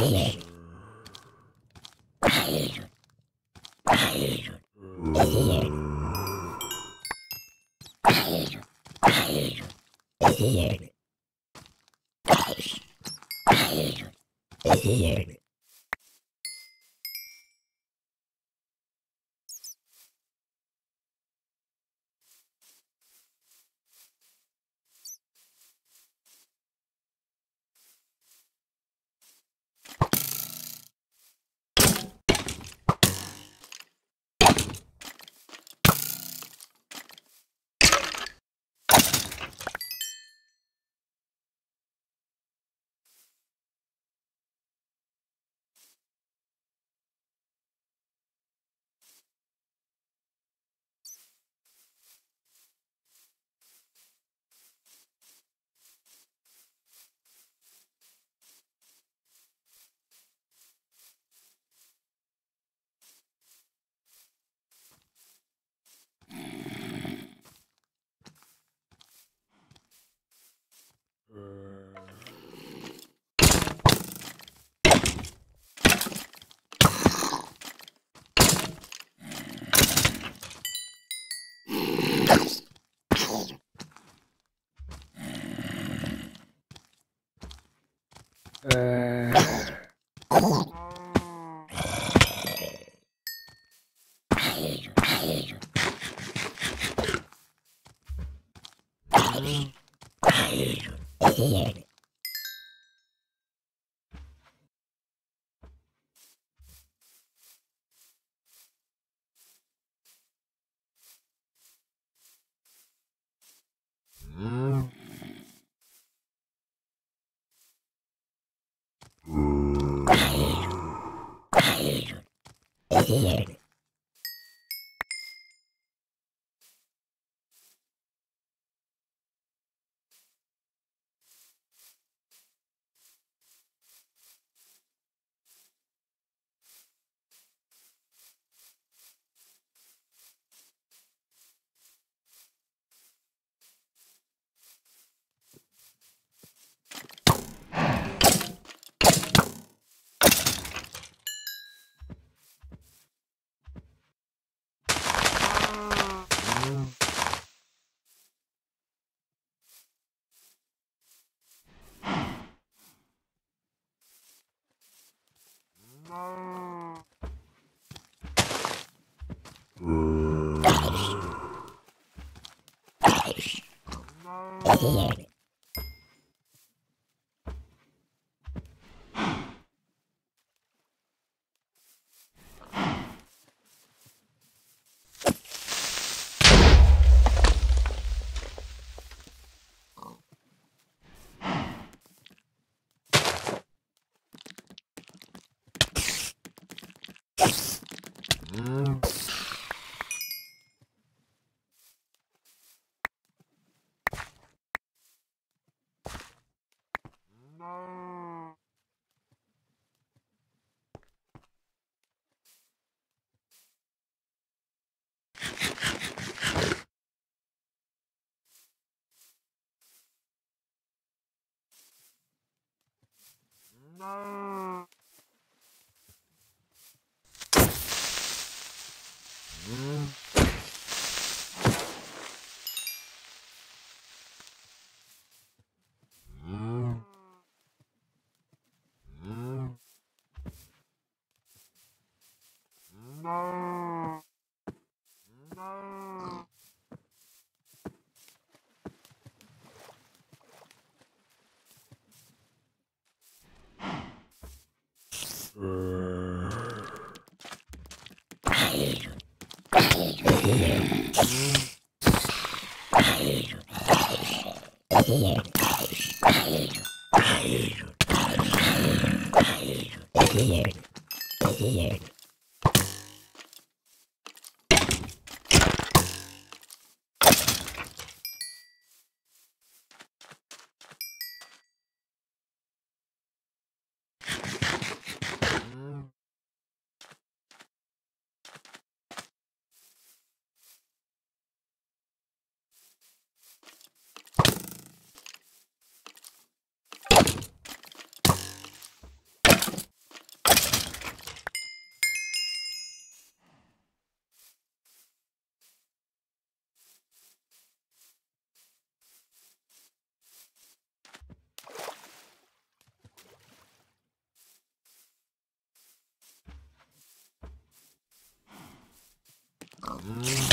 Yeah. here. Here. Here. out of here. no. here. Hum.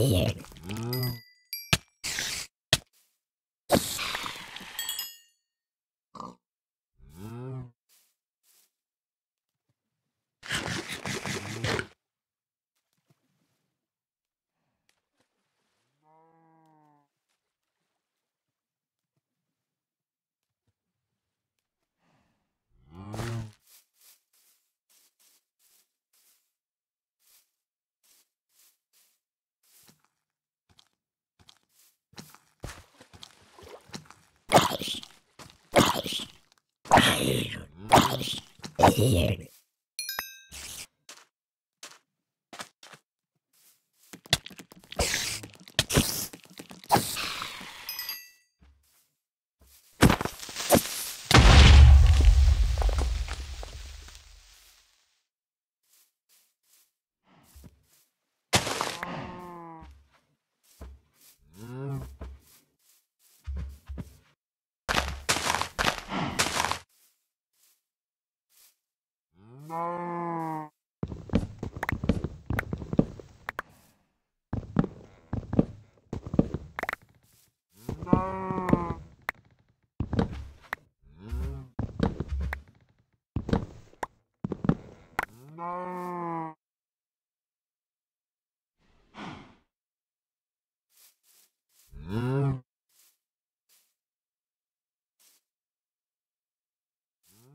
aqui. Here.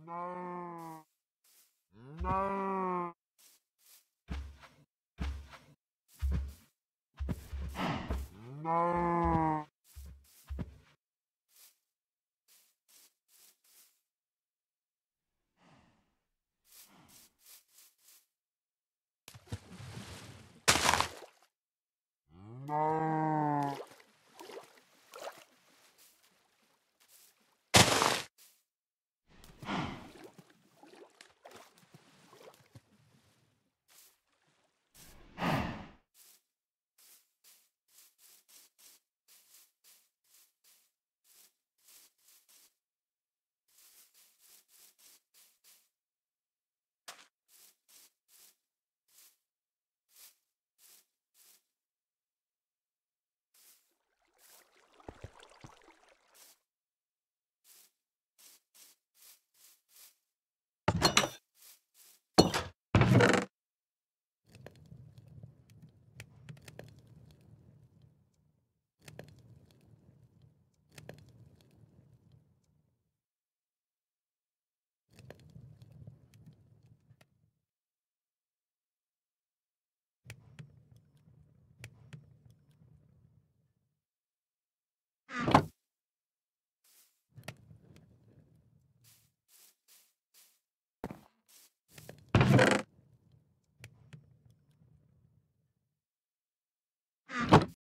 No. No. No.